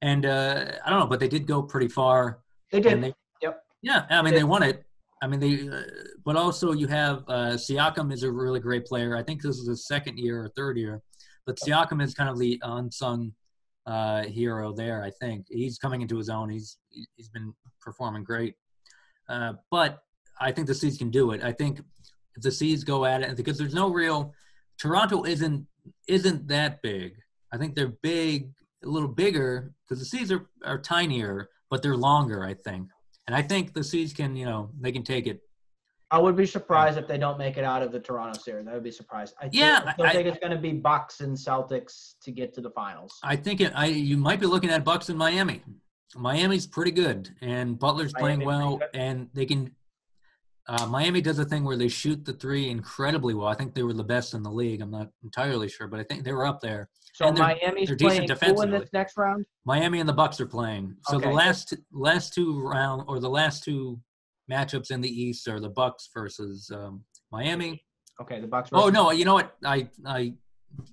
Speaker 2: and uh, I don't know, but they did go pretty far.
Speaker 1: they did.
Speaker 2: They,
Speaker 1: Yep.
Speaker 2: Yeah, I mean
Speaker 1: They-
Speaker 2: they won it. I mean they, uh, but also you have uh, Siakam is a really great player. I think this is his second year or third year, but Siakam is kind of the unsung uh, hero there. I think he's coming into his own. He's he's been performing great, uh, but I think the C's can do it. I think if the C's go at it, because there's no real Toronto isn't isn't that big. I think they're big, a little bigger because the C's are, are tinier, but they're longer. I think, and I think the C's can, you know, they can take it.
Speaker 1: I would be surprised if they don't make it out of the Toronto series. I would be surprised. I think,
Speaker 2: Yeah,
Speaker 1: I
Speaker 2: I-
Speaker 1: think it's going to be Bucks and Celtics to get to the finals.
Speaker 2: I think it. I you might be looking at Bucks and Miami. Miami's pretty good, and Butler's playing well, and they can. Uh, Miami does a thing where they shoot the three incredibly well. I think they were the best in the league. I'm not entirely sure, but I think they were up there.
Speaker 1: So
Speaker 2: they're-
Speaker 1: Miami's
Speaker 2: they're
Speaker 1: playing
Speaker 2: decent
Speaker 1: who in this next round?
Speaker 2: Miami and the Bucks are playing. So the last last two round or the last two matchups in the East are the Bucks versus um, Miami.
Speaker 1: Okay, the Bucks.
Speaker 2: Oh no, you know what? I I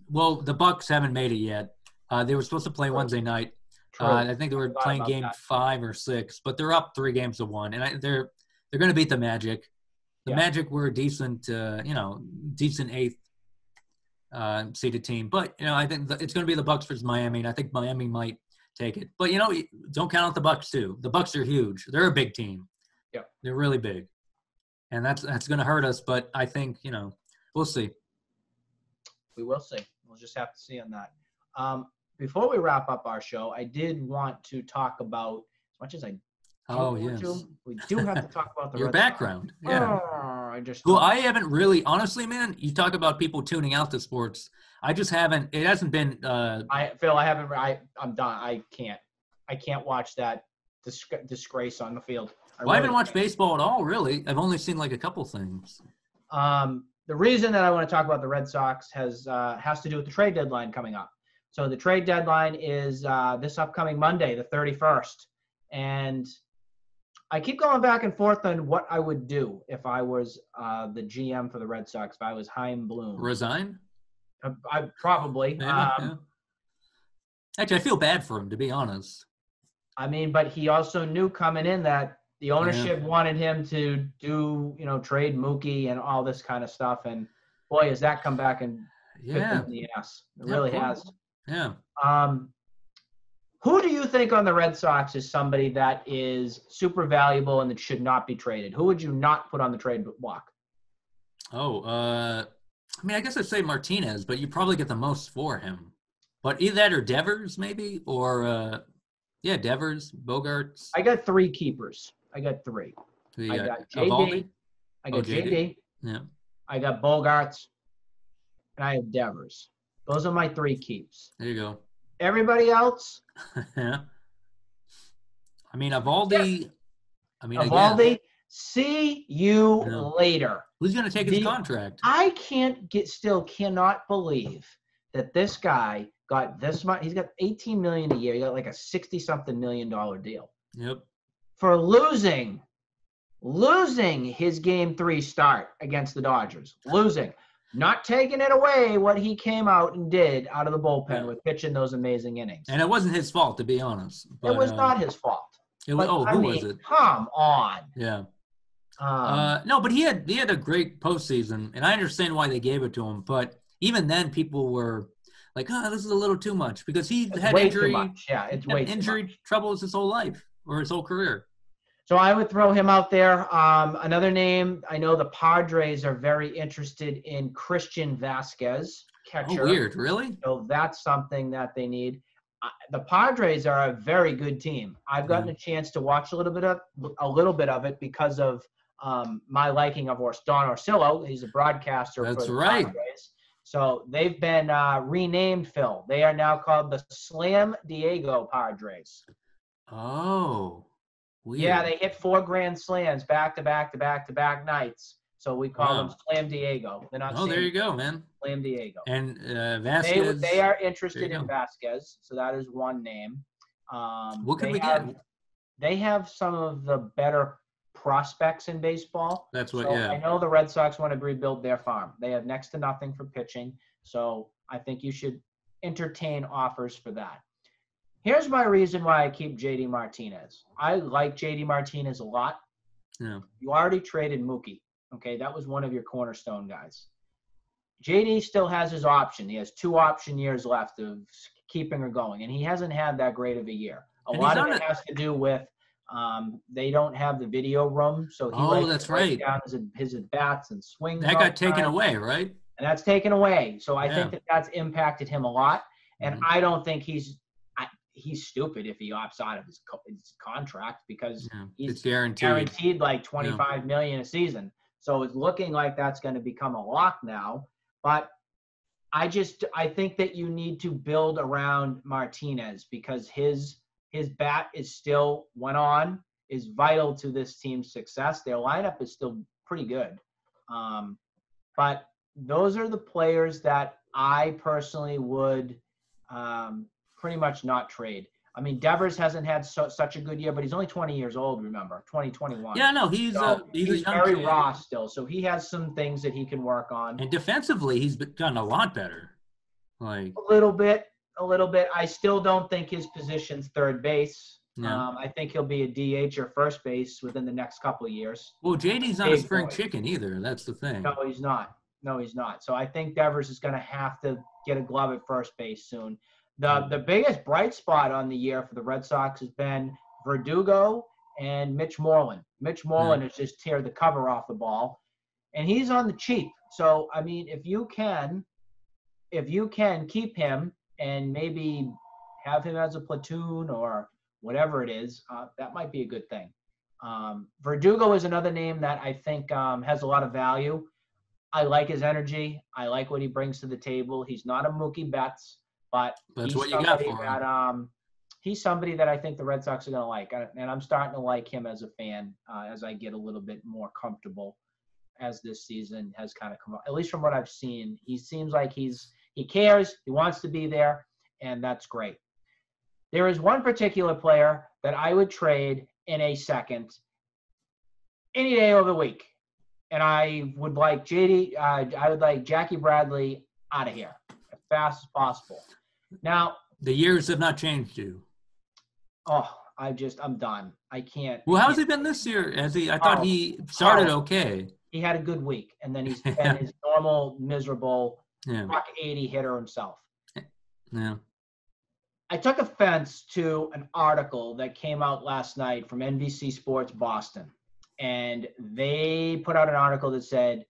Speaker 2: well the Bucks haven't made it yet. Uh, they were supposed to play
Speaker 1: True.
Speaker 2: Wednesday night. Uh, I think they were playing game
Speaker 1: that.
Speaker 2: five or six, but they're up three games to one, and I, they're they're going to beat the Magic. The
Speaker 1: Yeah.
Speaker 2: Magic were a decent, uh, you know, decent eighth uh, seeded team, but you know I think the, it's going to be the Bucks versus Miami, and I think Miami might take it. But you know, don't count out the Bucks too. The Bucks are huge. They're a big team.
Speaker 1: Yeah.
Speaker 2: they're really big, and that's that's going to hurt us. But I think you know we'll see.
Speaker 1: we will see. We'll just have to see on that. Um, before we wrap up our show, I did want to talk about as much as I.
Speaker 2: Oh yes,
Speaker 1: to, we do have to talk about the
Speaker 2: your
Speaker 1: Red Sox.
Speaker 2: background. Yeah.
Speaker 1: Oh, I just.
Speaker 2: Well, I haven't really, honestly, man. You talk about people tuning out the sports. I just haven't. It hasn't been. Uh,
Speaker 1: I Phil, I haven't. I I'm done. I can't. I can't watch that dis- disgrace on the field.
Speaker 2: well, I haven't watched
Speaker 1: can't.
Speaker 2: baseball at all, really. I've only seen like a couple things.
Speaker 1: Um, the reason that I want to talk about the Red Sox has uh, has to do with the trade deadline coming up. So the trade deadline is uh, this upcoming Monday, the 31st, and I keep going back and forth on what I would do if I was uh, the GM for the Red Sox. If I was Chaim Bloom,
Speaker 2: Resign?
Speaker 1: I, I probably.
Speaker 2: Maybe.
Speaker 1: Um,
Speaker 2: yeah. Actually, I feel bad for him, to be honest.
Speaker 1: I mean, but he also knew coming in that the ownership wanted him to do, you know, trade Mookie and all this kind of stuff. And boy, has that come back and
Speaker 2: Yeah.
Speaker 1: in the ass. It
Speaker 2: Yeah,
Speaker 1: really
Speaker 2: poor-
Speaker 1: has.
Speaker 2: Yeah.
Speaker 1: Um, who do you think on the Red Sox is somebody that is super valuable and that should not be traded? Who would you not put on the trade block?
Speaker 2: Oh, uh, I mean, I guess I'd say Martinez, but you probably get the most for him. But either that or Devers, maybe, or uh, yeah, Devers, Bogaerts.
Speaker 1: I got three keepers. I got three.
Speaker 2: the,
Speaker 1: I got
Speaker 2: Eovaldi.
Speaker 1: JD. I
Speaker 2: Oh,
Speaker 1: got
Speaker 2: JD.
Speaker 1: JD.
Speaker 2: Yeah.
Speaker 1: I got Bogaerts. And I have Devers. Those are my three keeps.
Speaker 2: There you go.
Speaker 1: Everybody else,
Speaker 2: yeah. I mean, Eovaldi. I mean, again,
Speaker 1: Eovaldi, see you
Speaker 2: Yeah.
Speaker 1: later.
Speaker 2: who's going to take his contract?
Speaker 1: I can't get still cannot believe that this guy got this much. He's got 18 million a year. He got like a 60 something million dollar deal
Speaker 2: Yep.
Speaker 1: for losing, losing his game three start against the Dodgers. Losing, not taking it away what he came out and did out of the bullpen with pitching those amazing innings.
Speaker 2: And it wasn't his fault, to be honest. But,
Speaker 1: it was
Speaker 2: uh,
Speaker 1: not his fault.
Speaker 2: It was,
Speaker 1: But,
Speaker 2: oh,
Speaker 1: I
Speaker 2: who
Speaker 1: mean,
Speaker 2: was it?
Speaker 1: Come on.
Speaker 2: Yeah.
Speaker 1: Um,
Speaker 2: Uh, no, but he had he had a great postseason, and I understand why they gave it to him. But even then, people were like, "Oh, this is a little too much," because he had injury.
Speaker 1: Yeah, it's way too
Speaker 2: injury troubles his whole life or his whole career.
Speaker 1: So I would throw him out there. Um, another name, I know the Padres are very interested in Christian Vasquez, catcher.
Speaker 2: Oh, weird, really?
Speaker 1: So that's something that they need. Uh, the Padres are a very good team. I've gotten a chance to watch a little bit of a little bit of it because of um, my liking of Don Orsillo. He's a broadcaster
Speaker 2: That's
Speaker 1: for the
Speaker 2: right.
Speaker 1: Padres. So they've been uh, renamed, Phil. They are now called the Slam Diego Padres.
Speaker 2: Oh, weird.
Speaker 1: Yeah, they hit four grand slams back to back to back to back nights. So we call them Slam Diego. They're not
Speaker 2: Oh, there you go, man.
Speaker 1: Slam Diego.
Speaker 2: And uh,
Speaker 1: They,
Speaker 2: Vasquez.
Speaker 1: they are interested in
Speaker 2: go.
Speaker 1: Vasquez, so that is one name. Um,
Speaker 2: What
Speaker 1: they
Speaker 2: we
Speaker 1: have,
Speaker 2: get?
Speaker 1: They have some of the better prospects in baseball.
Speaker 2: That's what.
Speaker 1: So I know the Red Sox want to rebuild their farm. They have next to nothing for pitching, so I think you should entertain offers for that. Here's my reason why I keep JD Martinez. I like JD Martinez a lot.
Speaker 2: Yeah.
Speaker 1: You already traded Mookie. Okay, that was one of your cornerstone guys. JD still has his option. He has two option years left of keeping her going, and he hasn't had that great of a year. A
Speaker 2: And
Speaker 1: lot of it
Speaker 2: a-
Speaker 1: has to do with um, they don't have the video room, so he
Speaker 2: Oh, that's right.
Speaker 1: down his, his at bats and swings.
Speaker 2: That got taken
Speaker 1: time,
Speaker 2: away, right?
Speaker 1: and that's taken away. So I
Speaker 2: Yeah.
Speaker 1: think that that's impacted him a lot, and
Speaker 2: Mhm.
Speaker 1: I don't think he's he's stupid if he opts out of his, co- his contract because
Speaker 2: Yeah.
Speaker 1: he's
Speaker 2: It's guaranteed.
Speaker 1: guaranteed like 25 million a season. So it's looking like that's going to become a lock now. But I just I think that you need to build around Martinez because his his bat is still went on is vital to this team's success. Their lineup is still pretty good. Um, but those are the players that I personally would um, pretty much not trade. I mean, Devers hasn't had so, such a good year, but he's only 20 years old. Remember, 2021.
Speaker 2: Yeah, no, he's
Speaker 1: So
Speaker 2: uh, he's,
Speaker 1: he's, very
Speaker 2: kid.
Speaker 1: raw still, so he has some things that he can work on.
Speaker 2: And defensively, he's been- gotten a lot better. Like,
Speaker 1: A little bit, a little bit. I still don't think his position's third base.
Speaker 2: no.
Speaker 1: Um, I think he'll be a DH or first base within the next couple of years.
Speaker 2: well, JD's not a spring
Speaker 1: boy.
Speaker 2: chicken either. That's the thing.
Speaker 1: No, he's not. No, he's not. So I think Devers is going to have to get a glove at first base soon. The the biggest bright spot on the year for the Red Sox has been Verdugo and Mitch Moreland. Mitch Moreland has just tear the cover off the ball, and he's on the cheap. So I mean, if you can, if you can keep him and maybe have him as a platoon or whatever it is, uh, that might be a good thing. Um, Verdugo is another name that I think um, has a lot of value. I like his energy. I like what he brings to the table. He's not a Mookie Betts, but
Speaker 2: That's
Speaker 1: he's
Speaker 2: what you got
Speaker 1: somebody
Speaker 2: for him.
Speaker 1: that um, he's somebody that I think the Red Sox are going to like, and I'm starting to like him as a fan uh, as I get a little bit more comfortable as this season has kind of come up. At least from what I've seen, he seems like he's he cares, he wants to be there, and that's great. There is one particular player that I would trade in a second, any day of the week, and I would like JD. Uh, I would like Jackie Bradley out of here as fast as possible. Now,
Speaker 2: The years have not changed you.
Speaker 1: oh, I just I'm done. I can't.
Speaker 2: Well, how's he been this year? Has he? I thought
Speaker 1: Oh.
Speaker 2: he started
Speaker 1: Oh.
Speaker 2: okay.
Speaker 1: He had a good week, and then he's been his normal miserable
Speaker 2: Yeah,
Speaker 1: buck 80 hitter himself.
Speaker 2: yeah.
Speaker 1: I took offense to an article that came out last night from NBC Sports Boston. And they put out an article that said,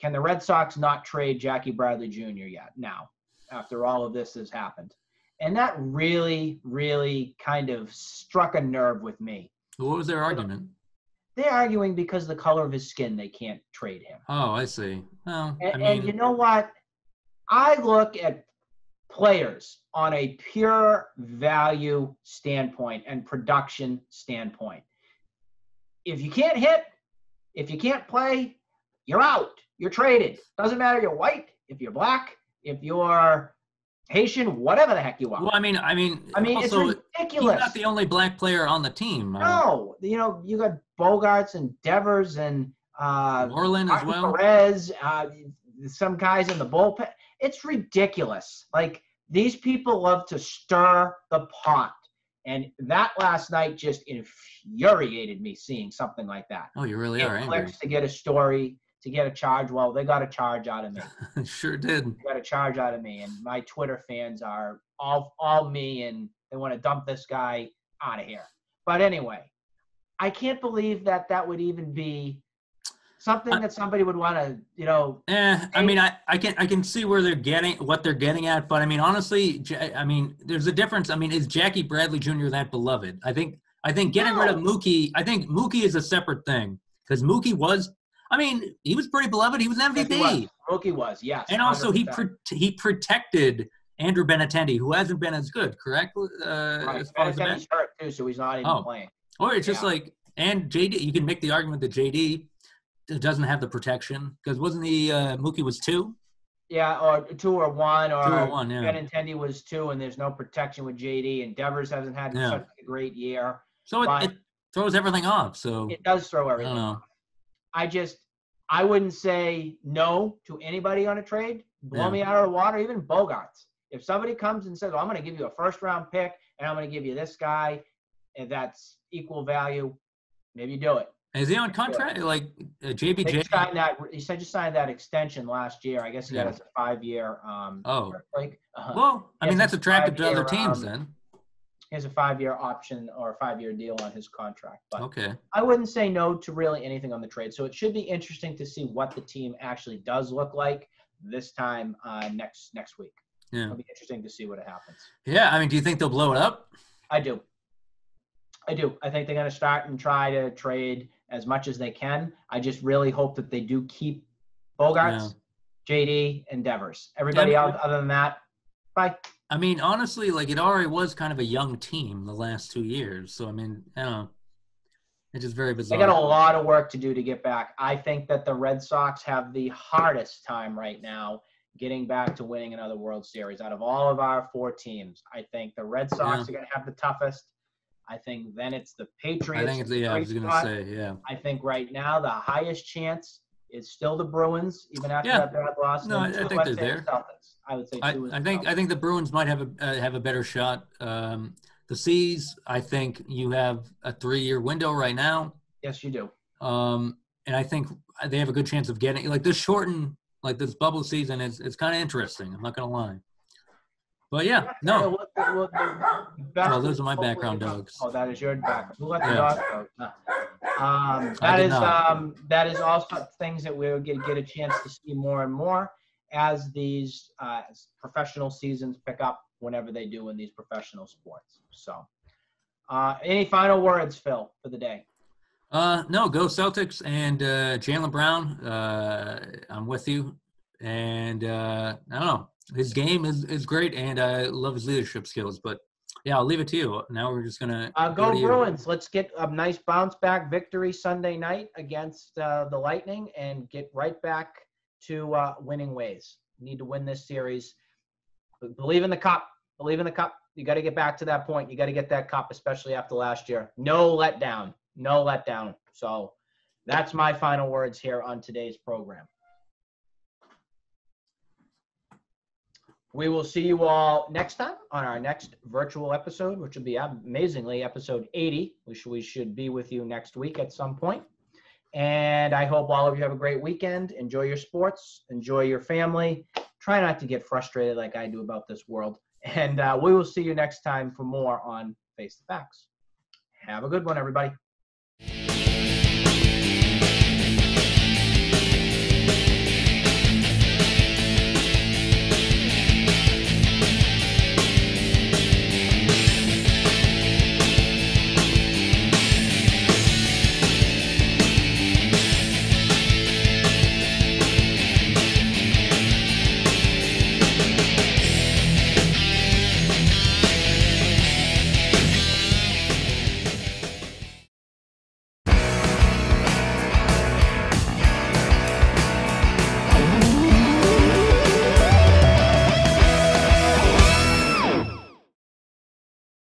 Speaker 1: Can the Red Sox not trade Jackie Bradley Jr. yet now, after all of this has happened? And that really, really kind of struck a nerve with me.
Speaker 2: What was their argument?
Speaker 1: They're arguing because the color of his skin, they can't trade him.
Speaker 2: Oh, I see. Well,
Speaker 1: And,
Speaker 2: I mean,
Speaker 1: and you know what? I look at players on a pure value standpoint and production standpoint. If you can't hit, if you can't play, you're out. You're traded. Doesn't matter you're white, if you're black, if you're Haitian, whatever the heck you are.
Speaker 2: well, I mean, I mean,
Speaker 1: I mean,
Speaker 2: also,
Speaker 1: it's
Speaker 2: he's
Speaker 1: ridiculous.
Speaker 2: not the only black player on the team.
Speaker 1: No, you know, you got Bogaerts and Devers and uh,
Speaker 2: Orlin as well.
Speaker 1: Perez, uh, some guys in the bullpen. It's ridiculous. Like these people love to stir the pot, and that last night just infuriated me seeing something like that.
Speaker 2: Oh, you really
Speaker 1: It
Speaker 2: are angry.
Speaker 1: to get a story, to get a charge. Well, they got a charge out of me.
Speaker 2: sure did.
Speaker 1: They got a charge out of me, and my Twitter fans are all all me, and they want to dump this guy out of here. But anyway, I can't believe that that would even be something that somebody would want to, you know,
Speaker 2: Eh, I mean, I, I can I can see where they're getting what they're getting at, but I mean, honestly, I mean, there's a difference. I mean, is Jackie Bradley Jr. that beloved? I think I think getting rid of Mookie, I think Mookie is a separate thing because Mookie was, I mean, he was pretty beloved. He was
Speaker 1: Yes,
Speaker 2: MVP,
Speaker 1: he was. Mookie was, yes.
Speaker 2: and also he
Speaker 1: 100%.
Speaker 2: pro- he protected Andrew Benintendi, who hasn't been as good, correct? Uh,
Speaker 1: right.
Speaker 2: as far
Speaker 1: hurt too, so he's not even
Speaker 2: Oh.
Speaker 1: playing.
Speaker 2: Or it's just like, and JD, you can make the argument that JD doesn't have the protection because wasn't he uh, Mookie was two,
Speaker 1: Yeah, or two or one, or,
Speaker 2: two or one, yeah.
Speaker 1: Benintendi was two, and there's no protection with JD, and Devers hasn't had
Speaker 2: Yeah.
Speaker 1: such a great year.
Speaker 2: So it, it throws everything off. So
Speaker 1: It does throw
Speaker 2: I
Speaker 1: everything.
Speaker 2: know.
Speaker 1: I just I wouldn't say no to anybody on a trade. Blow
Speaker 2: Yeah.
Speaker 1: me out of the water, even Bogaerts. If somebody comes and says, well, "I'm going to give you a first round pick and I'm going to give you this guy, and that's equal value," maybe do it.
Speaker 2: Is he on contract? Like uh,
Speaker 1: They
Speaker 2: JBJ?
Speaker 1: signed that. He said you signed that extension last year. I guess he got
Speaker 2: Yeah.
Speaker 1: us a five year. Um,
Speaker 2: Oh.
Speaker 1: break. Uh-huh.
Speaker 2: Well, I mean that's attractive to other teams
Speaker 1: um,
Speaker 2: then.
Speaker 1: He has a five year option or a five year deal on his contract. But
Speaker 2: Okay.
Speaker 1: I wouldn't say no to really anything on the trade. So it should be interesting to see what the team actually does look like this time uh, next next week.
Speaker 2: Yeah.
Speaker 1: It'll be interesting to see what happens.
Speaker 2: Yeah. I mean, do you think they'll blow it up?
Speaker 1: I do. I do. I think they're going to start and try to trade as much as they can. I just really hope that they do keep Bogaerts, JD, and Devers. Everybody
Speaker 2: Yeah.
Speaker 1: else, other than that, bye.
Speaker 2: I mean, honestly, like it already was kind of a young team the last two years. So I mean, I know. It's just very bizarre.
Speaker 1: They got a lot of work to do to get back. I think that the Red Sox have the hardest time right now getting back to winning another World Series. Out of all of our four teams, I think the Red Sox
Speaker 2: Yeah.
Speaker 1: are going to have the toughest. I think then it's the Patriots.
Speaker 2: I think it's yeah. I was gonna say yeah.
Speaker 1: I think right now the highest chance is still the Bruins, even after
Speaker 2: Yeah.
Speaker 1: that bad loss.
Speaker 2: No, I- I think they're there.
Speaker 1: Celtics. I would say
Speaker 2: I, I think I think the Bruins might have a uh, have a better shot. Um, the C's, I think you have a three year window right now.
Speaker 1: yes, you do.
Speaker 2: Um, and I think they have a good chance of getting like this shortened like this bubble season is it's kind of interesting. I'm not gonna lie. But yeah,
Speaker 1: Yeah,
Speaker 2: no,
Speaker 1: we'll- we'll- the best
Speaker 2: Oh, those are my background dogs.
Speaker 1: Oh, that is your background. Who let the
Speaker 2: Yeah.
Speaker 1: dog out? Um,
Speaker 2: I
Speaker 1: that
Speaker 2: did
Speaker 1: is
Speaker 2: not.
Speaker 1: um, that is also things that we'll get get a chance to see more and more as these uh, as professional seasons pick up whenever they do in these professional sports. So, uh, any final words, Phil, for the day?
Speaker 2: uh, no, go Celtics and uh, Jaylen Brown. Uh, I'm with you, and uh, I don't know. His game is, is great, and I love his leadership skills. But yeah, I'll leave it to you. Now we're just gonna
Speaker 1: Uh, go
Speaker 2: you.
Speaker 1: Bruins! Let's get a nice bounce back victory Sunday night against uh, the Lightning and get right back to uh, winning ways. Need to win this series. Believe in the cup. Believe in the cup. You got to get back to that point. You got to get that cup, especially after last year. No letdown. No letdown. So that's my final words here on today's program. We will see you all next time on our next virtual episode, which will be amazingly episode 80. We should, we should be with you next week at some point. And I hope all of you have a great weekend. Enjoy your sports, enjoy your family. Try not to get frustrated like I do about this world. And uh, we will see you next time for more on Face the Facts. Have a good one, everybody.